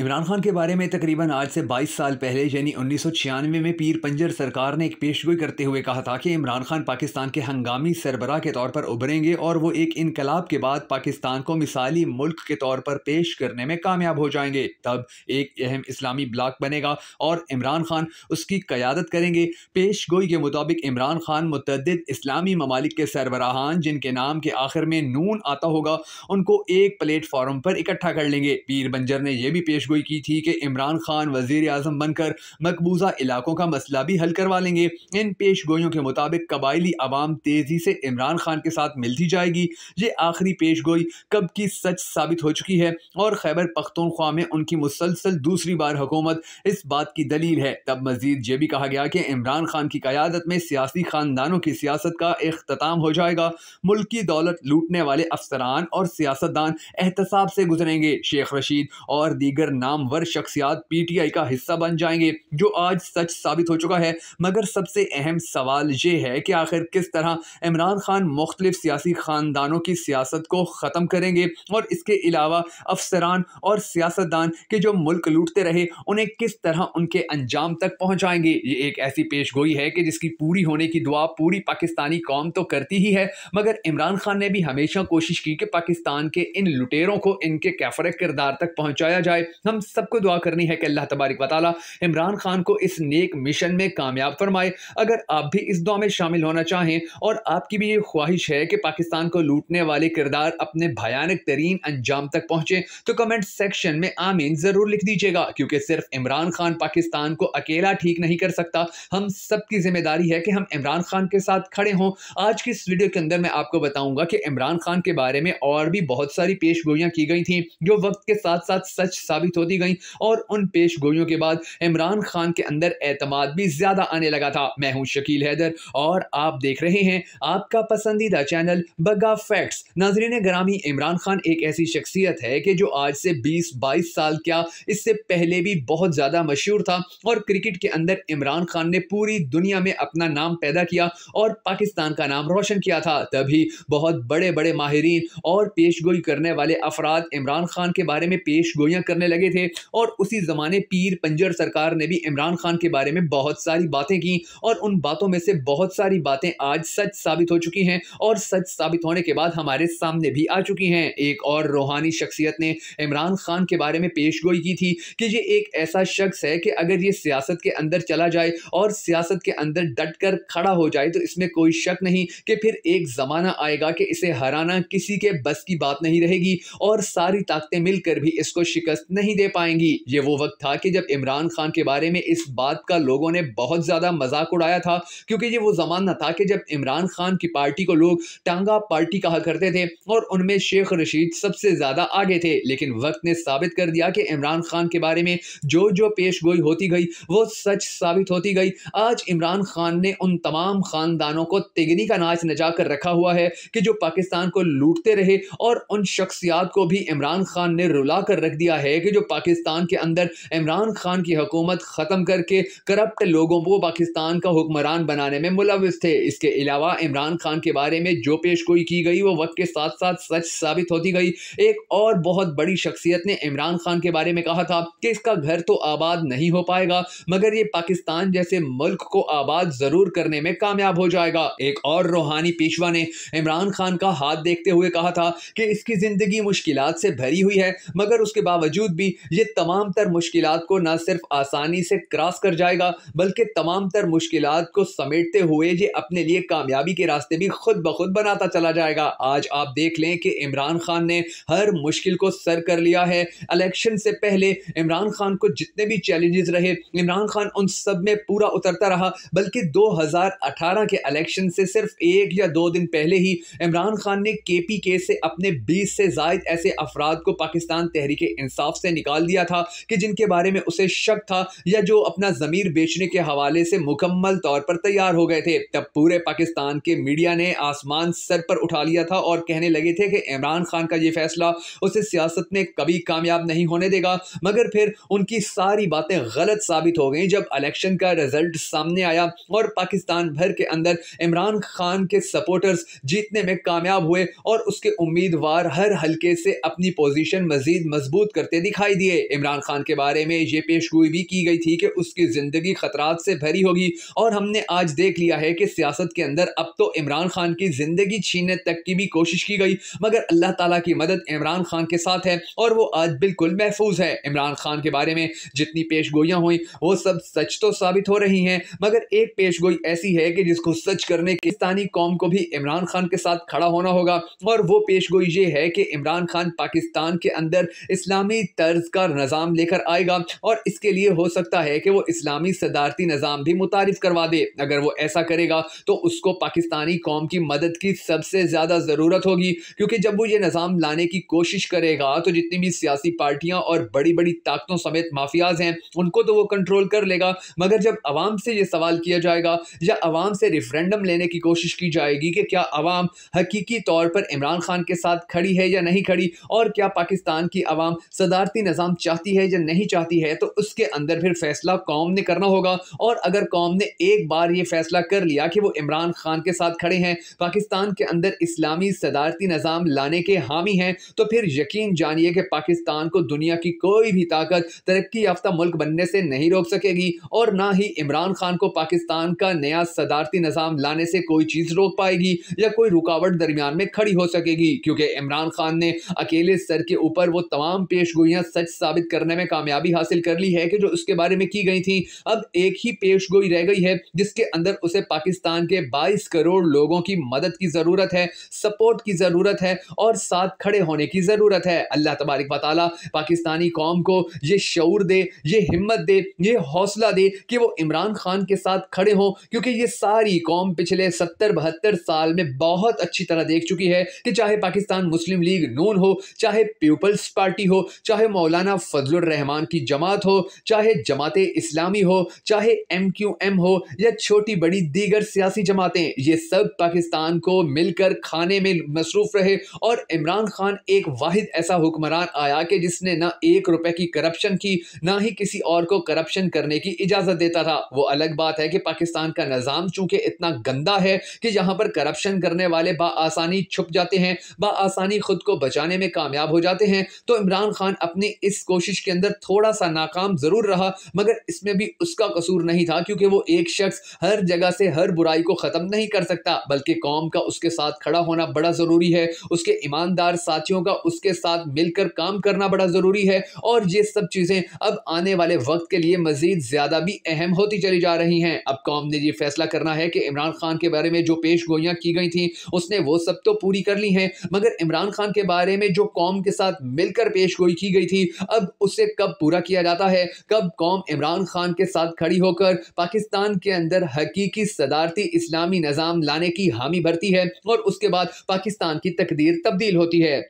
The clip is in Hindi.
इमरान खान के बारे में तकरीबन आज से 22 साल पहले, यानी उन्नीस सौ छियानवे में पीर पंजर सरकार ने एक पेशगोई करते हुए कहा था कि इमरान खान पाकिस्तान के हंगामी सरबरा के तौर पर उभरेंगे और वो एक इनकलाब के बाद पाकिस्तान को मिसाली मुल्क के तौर पर पेश करने में कामयाब हो जाएँगे। तब एक अहम इस्लामी ब्लॉक बनेगा और इमरान खान उसकी क्यादत करेंगे। पेश गोई के मुताबिक इमरान खान मुतद इस्लामी ममालिक के सरबराहान, जिनके नाम के आखिर में नून आता होगा, उनको एक प्लेटफॉर्म पर इकट्ठा कर लेंगे। पीर बंजर ने यह भी पेश पेशगोई की थी कि इमरान खान वज़ीर अजम बनकर मकबूजा इलाकों का मसला भी हल करवा लेंगे इन पेश गोइयों के मुताबिक कबायली आवाम तेज़ी से इमरान खान के साथ मिलती जाएगी ये आखिरी पेश गोई कब की सच साबित हो चुकी है और खैबर पख्तूनख्वा में उनकी मुसलसल दूसरी बार हुकूमत इस बात की दलील है तब मजीद ये भी कहा गया कि इमरान खान की क्यादत में सियासी खानदानों की सियासत का अख्ताम हो जाएगा मुल्क की दौलत लूटने वाले अफसरान और सियासतदान एहतसाब से गुजरेंगे शेख रशीद और दीगर नामवर शख्सियात पीटीआई का हिस्सा बन जाएँगे, जो आज सच साबित हो चुका है। मगर सबसे अहम सवाल ये है कि आखिर किस तरह इमरान खान मुख्तलिफ़ सियासी ख़ानदानों की सियासत को ख़त्म करेंगे और इसके अलावा अफसरान और सियासतदान के जो मुल्क लूटते रहे, उन्हें किस तरह उनके अंजाम तक पहुँचाएँगे? ये एक ऐसी पेश गोई है कि जिसकी पूरी होने की दुआ पूरी पाकिस्तानी कौम तो करती ही है। मगर इमरान खान ने भी हमेशा कोशिश की कि पाकिस्तान के इन लुटेरों को इनके कैफर किरदार तक पहुँचाया जाए। हम सबको दुआ करनी है कि अल्लाह तबारक वाली इमरान खान को इस नेक मिशन में कामयाब फरमाए। अगर आप भी इस दुआ में शामिल होना चाहें और आपकी भी ये ख्वाहिश है कि पाकिस्तान को लूटने वाले किरदार अपने भयानक तरीन अंजाम तक पहुँचे तो कमेंट सेक्शन में आमीन ज़रूर लिख दीजिएगा, क्योंकि सिर्फ़ इमरान खान पाकिस्तान को अकेला ठीक नहीं कर सकता। हम सबकी ज़िम्मेदारी है कि हम इमरान खान के साथ खड़े हों। आज की इस वीडियो के अंदर मैं आपको बताऊँगा कि इमरान खान के बारे में और भी बहुत सारी पेश की गई थी, जो वक्त के साथ साथ सच साबित होती गई और उन पेश गोइयों के बाद इमरान खान के अंदर एतमाद भी ज़्यादा आने लगा था। मैं हूँ शकील हैदर और आप देख रहे हैं आपका पसंदीदा चैनल बगा फैक्ट्स। नाजरीन ग्रामी, इमरान खान एक ऐसी शख्सियत है कि जो आज से 20-22 साल क्या इससे पहले भी बहुत ज़्यादा मशहूर था और क्रिकेट के अंदर इमरान खान ने पूरी दुनिया में अपना नाम पैदा किया और पाकिस्तान का नाम रोशन किया था। तभी बहुत बड़े बड़े माहरीन और पेश गोई करने वाले अफराद इमरान खान के बारे में पेश गोइयाँ करने लगे। थे। और उसी ज़माने पीर पंजर सरकार ने भी इमरान खान के बारे में बहुत सारी बातें की। और उन बातों में से बहुत सारी बातें आज सच साबित हो चुकी हैं और सच साबित होने के बाद हमारे सामने भी आ चुकी हैं। एक और रूहानी शख्सियत ने इमरान खान के बारे में पेश गोई की थी कि ये एक ऐसा शख्स है कि अगर ये सियासत के अंदर चला जाए और सियासत के अंदर डट कर खड़ा हो जाए तो इसमें कोई शक नहीं कि फिर एक ज़माना आएगा कि इसे हराना किसी के बस की बात नहीं रहेगी। और सारी ताकतें मिलकर भी इसको शिकस्त नहीं दे पाएँगी। ये वो वक्त था कि जब इमरान खान के बारे में इस बात का लोगों ने बहुत ज़्यादा मज़ाक उड़ाया था, क्योंकि ये वो ज़माना था कि जब इमरान खान की पार्टी को लोग टांगा पार्टी कहा करते थे और उनमें शेख रशीद सबसे ज़्यादा आगे थे। लेकिन वक्त ने साबित कर दिया कि इमरान खान के बारे में जो जो पेश गोई होती गई, वो सच साबित होती गई। आज इमरान खान ने उन तमाम ख़ानदानों को तिगनी का नाच नचा कर रखा हुआ है कि जो पाकिस्तान को लूटते रहे और उन शख्सियात को भी इमरान खान ने रुला कर रख दिया है कि पाकिस्तान के अंदर इमरान खान की हुकूमत ख़त्म करके करप्ट लोगों को पाकिस्तान का हुक्मरान बनाने में मुलविस थे। इसके अलावा इमरान खान के बारे में जो पेश गोई की गई, वो वक्त के साथ साथ सच साबित होती गई। एक और बहुत बड़ी शख्सियत ने इमरान खान के बारे में कहा था कि इसका घर तो आबाद नहीं हो पाएगा, मगर ये पाकिस्तान जैसे मुल्क को आबाद ज़रूर करने में कामयाब हो जाएगा। एक और रूहानी पेशवा ने इमरान खान का हाथ देखते हुए कहा था कि इसकी ज़िंदगी मुश्किल से भरी हुई है, मगर उसके बावजूद भी ये तमाम तर मुश्किल को न सिर्फ़ आसानी से क्रॉस कर जाएगा, बल्कि तमाम तर मुश्किल को समेटते हुए ये अपने लिए कामयाबी के रास्ते भी खुद ब खुद बनाता चला जाएगा। आज आप देख लें कि इमरान खान ने हर मुश्किल को सर कर लिया है। इलेक्शन से पहले इमरान खान को जितने भी चैलेंजेस रहे, इमरान खान उन सब में पूरा उतरता रहा, बल्कि 2018 के इलेक्शन से सिर्फ़ एक या दो दिन पहले ही इमरान खान ने के पी के से अपने 20 से जायद ऐसे अफराद को पाकिस्तान तहरीक इंसाफ से निकाल दिया था कि जिनके बारे में उसे शक था या जो अपना ज़मीर बेचने के हवाले से मुकम्मल तौर पर तैयार हो गए थे। तब पूरे पाकिस्तान के मीडिया ने आसमान सर पर उठा लिया था और कहने लगे थे कि इमरान खान का ये फैसला उसे सियासत में कभी कामयाब नहीं होने देगा। मगर फिर उनकी सारी बातें गलत साबित हो गई जब इलेक्शन का रिज़ल्ट सामने आया और पाकिस्तान भर के अंदर इमरान खान के सपोर्टर्स जीतने में कामयाब हुए और उसके उम्मीदवार हर हल्के से अपनी पोजीशन मजीद मज़बूत करते दिखाई दिलाई दिए। इमरान खान के बारे में ये पेशगोई भी की गई थी कि उसकी ज़िंदगी खतरात से भरी होगी। और हमने आज देख लिया है कि सियासत के अंदर अब तो इमरान खान की ज़िंदगी छीनने तक की भी कोशिश की गई, मगर अल्लाह ताला की मदद इमरान खान के साथ है और वो आज बिल्कुल महफूज है। इमरान खान के बारे में जितनी पेश गोइयाँ हुई, वो सब सच तो साबित हो रही हैं, मगर एक पेश गोई ऐसी है कि जिसको सच करने के पाकिस्तानी कौम को भी इमरान खान के साथ खड़ा होना होगा। और वो पेश गोई ये है कि इमरान खान पाकिस्तान के अंदर इस्लामी तर्ज का निज़ाम लेकर आएगा और इसके लिए हो सकता है कि वो इस्लामी सदारती निज़ाम भी मुतारफ़ करवा दे। अगर वो ऐसा करेगा तो उसको पाकिस्तानी कौम की मदद की सबसे ज़्यादा ज़रूरत होगी, क्योंकि जब वो ये निज़ाम लाने की कोशिश करेगा तो जितनी भी सियासी पार्टियाँ और बड़ी बड़ी ताकतों समेत माफियाज हैं, उनको तो वो कंट्रोल कर लेगा। मगर जब आवाम से ये सवाल किया जाएगा या आवाम से रेफरेंडम लेने की कोशिश की जाएगी कि क्या आवाम हकीकी तौर पर इमरान खान के साथ खड़ी है या नहीं खड़ी, और क्या पाकिस्तान की आवाम सदारती निज़ाम चाहती है या नहीं चाहती है तो उसके अंदर फिर फैसला कौम ने करना होगा। और अगर कौम ने एक बार ये फैसला कर लिया कि वो इमरान खान के साथ खड़े हैं, पाकिस्तान के अंदर इस्लामी सदारती निज़ाम लाने के हामी हैं तो फिर यकीन जानिए कि पाकिस्तान को दुनिया की कोई भी ताकत तरक्की याफ्ता मुल्क बनने से नहीं रोक सकेगी। और ना ही इमरान खान को पाकिस्तान का नया सदारती निज़ाम लाने से कोई चीज़ रोक पाएगी या कोई रुकावट दरमियान में खड़ी हो सकेगी, क्योंकि इमरान खान ने अकेले सर के ऊपर वो तमाम पेश गोइयाँ सच साबित करने में कामयाबी हासिल कर ली है कि जो उसके बारे में की गई थी, अब एक ही पेश गोई रह गई है, जिसके अंदर उसे पाकिस्तान के 22 करोड़ लोगों की मदद की ज़रूरत है, सपोर्ट की ज़रूरत है और साथ खड़े होने की ज़रूरत है। अल्लाह तबारक वाली पाकिस्तानी कौम को ये शूर दे, ये हिम्मत दे, ये हौसला दे कि वो इमरान खान के साथ खड़े हों, क्योंकि ये सारी कौम पिछले सत्तर बहत्तर साल में बहुत अच्छी तरह देख चुकी है कि चाहे पाकिस्तान मुस्लिम लीग नून हो, चाहे पीपल्स पार्टी हो, चाहे मौलाना फजलुर रहमान की जमात हो, चाहे जमात इस्लामी हो, चाहे एम क्यू एम हो, या छोटी बड़ी दीगर सियासी जमातें, ये सब पाकिस्तान को मिलकर खाने में मसरूफ रहे। और इमरान खान एक वाहिद ऐसा हुक्मरान आया कि जिसने ना एक रुपए की करप्शन की, ना ही किसी और को करप्शन करने की इजाज़त देता था। वो अलग बात है कि पाकिस्तान का निज़ाम चूँकि इतना गंदा है कि यहाँ पर करप्शन करने वाले बासानी छुप जाते हैं बासानी खुद को बचाने में कामयाब हो जाते हैं। तो इमरान खान अपनी इस कोशिश के अंदर थोड़ा सा नाकाम ज़रूर रहा, मगर इसमें भी उसका कसूर नहीं था, क्योंकि वो एक शख्स हर जगह से हर बुराई को ख़त्म नहीं कर सकता, बल्कि कौम का उसके साथ खड़ा होना बड़ा ज़रूरी है, उसके ईमानदार साथियों का उसके साथ मिलकर काम करना बड़ा ज़रूरी है, और ये सब चीज़ें अब आने वाले वक्त के लिए मज़ीद ज़्यादा भी अहम होती चली जा रही हैं। अब कौम ने ये फैसला करना है कि इमरान खान के बारे में जो पेश गोइयाँ की गई थी, उसने वो सब तो पूरी कर ली हैं, मगर इमरान खान के बारे में जो कौम के साथ मिलकर पेश गोई की गई थी अब उसे कब पूरा किया जाता है? कब कौम इमरान खान के साथ खड़ी होकर पाकिस्तान के अंदर हकीकी सदारती इस्लामी निज़ाम लाने की हामी भरती है और उसके बाद पाकिस्तान की तकदीर तब्दील होती है?